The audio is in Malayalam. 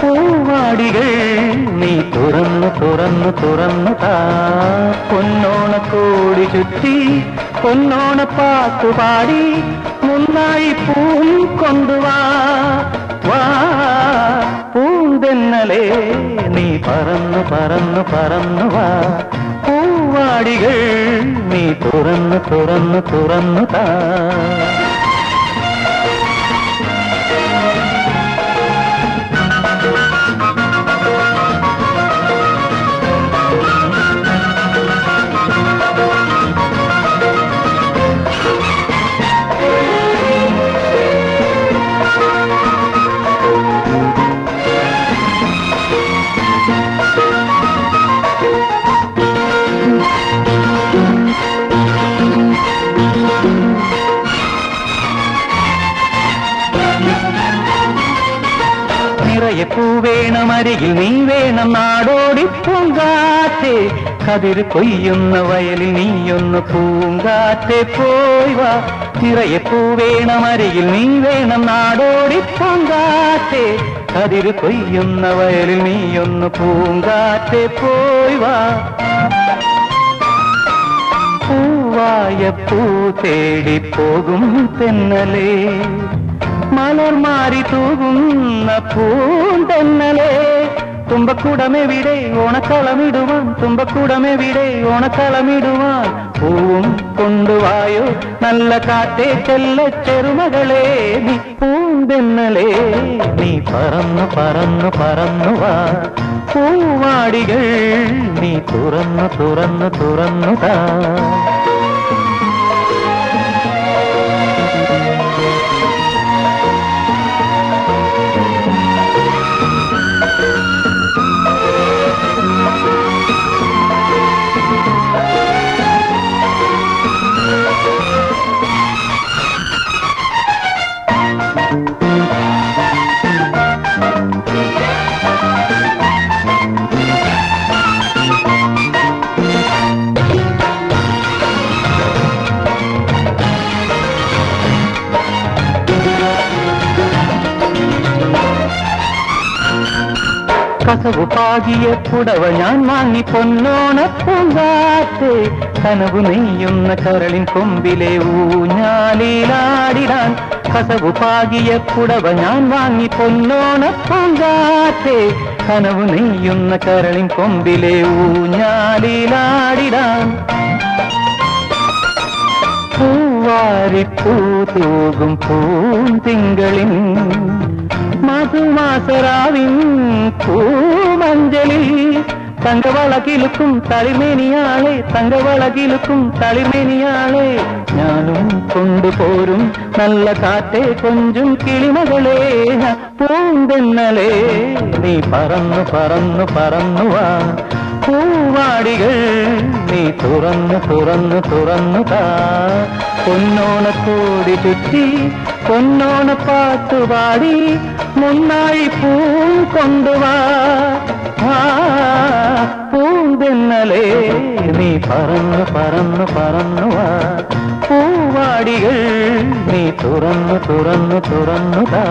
പൂവാടികൾ നീ തുറന്നു തുറന്നു തുറന്നു താ പൊന്നോണ കോടി ചുറ്റി പൊന്നോണ പാട്ടു പാടി മുന്നായി പൂം കൊണ്ടുവാ വാ പൂന്തെന്നലേ നീ പറന്നു പറന്നു പറന്നു വാ പൂവാടികൾ നീ തുറന്നു തുറന്നു തുറന്നു താ നിറയെ പൂ വേണം അരികിൽ നീ വേണം നാടോടി പൂങ്കാറ്റേ. കതിർ കൊയ്യുന്ന വയലിൽ നീയൊന്ന് പൂങ്കാറ്റെ പോയി വാ. നിറയെ പൂ വേണം അരികിൽ നീ വേണം നാടോടി പൂങ്കാറ്റെ. കതിർ കൊയ്യുന്ന വയലിൽ നീയൊന്ന് പൂങ്കാറ്റെ പോയി വാ. പൂവായ പൂ തേടി പോകും തെന്നലേ. മലർ മാറി തൂകുന്ന പൂന്തെന്നലേ തുമ്പക്കുടമെവിടെ ഓണക്കളമിടുവാൻ തുമ്പക്കുടമെവിടെ ഓണക്കളമിടുവാൻ പൂവും കൊണ്ടുവായോ നല്ല കാറ്റേ ചെല്ല ചെറുമകളെ നീ പൂന്തെന്നലേ നീ പറന്നു പറന്നു പറന്നു വാ. പൂവാടികൾ നീ തുറന്നു തുറന്നു തുറന്നു താ. കസവു പാകിയ പുടവ ഞാൻ വാങ്ങി പൊന്നോണ പൂങ്കാറ്റ്. കനവു നെയ്യുന്ന കരളിൻ കൊമ്പിലെ ഊഞ്ഞാലിലാടിടാൻ. കസവു പാകിയ പുടവ ഞാൻ വാങ്ങി പൊന്നോണ പൂങ്കാറ്റ്. കനവു നെയ്യുന്ന കരളിൻ കൊമ്പിലെ ഊഞ്ഞാലിലാടിടാൻ. പൂവാരിപ്പൂ തൂകും പൂന്തിങ്കളിൻ. മധുമാസരാവിൻ പൂമഞ്ചലിൽ തങ്കവളകിലുക്കും തളിമേനിയാളെ തങ്കവളകിലുക്കും തളിമേനിയാളെ. ഞാനും കൊണ്ടുപോരും നല്ല കാറ്റെ കൊഞ്ചും കിളിമകളെ. പൂന്തെന്നലേ നീ പറന്നു പറന്നു പറന്നു വാ. പൂവാടികൾ നീ തുറന്നു തുറന്നു തുറന്നു താ പൊന്നോണക്കോടി ചുറ്റി പൊന്നോണ പാട്ടുപാടി മുന്നായി പൂ കൊണ്ടുവാ ആ, പൂന്തെന്നലേ നീ പറന്നു പറന്നു പറന്നു വാ പൂവാടികൾ നീ തുറന്നു തുറന്നു തുറന്നു താ